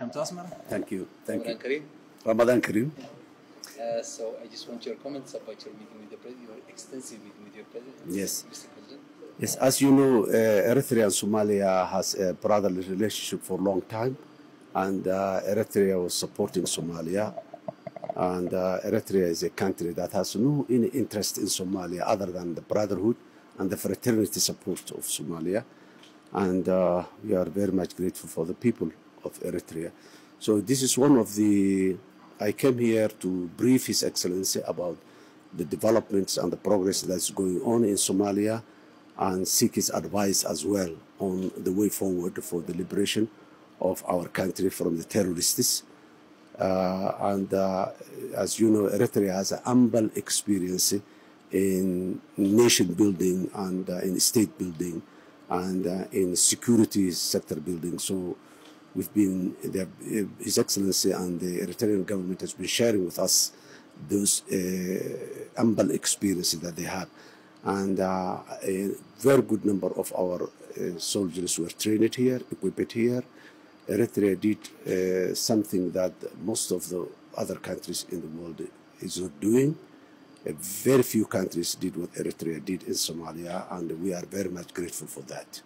welcome to Asmara. Thank you. Thank Ramadan you. Kareem. Ramadan Kareem. Uh, so I just want your comments about your meeting with the president, your extensive meeting with your president. Yes. Mr. President. Yes, as you know, uh, Eritrea and Somalia has a brotherly relationship for a long time, and uh, Eritrea was supporting Somalia. And uh, Eritrea is a country that has no any interest in Somalia other than the brotherhood and the fraternity support of Somalia. And uh, we are very much grateful for the people of Eritrea. So this is one of the. I came here to brief His Excellency about the developments and the progress that's going on in Somalia and seek his advice as well on the way forward for the liberation of our country from the terrorists. Uh, and uh, as you know, Eritrea has an ample experience in nation building and uh, in state building and uh, in security sector building. So we've been, the, His Excellency and the Eritrean government has been sharing with us those uh, ample experiences that they have. And uh, a very good number of our uh, soldiers were trained here, equipped here. Eritrea did uh, something that most of the other countries in the world is not doing. Uh, very few countries did what Eritrea did in Somalia, and we are very much grateful for that.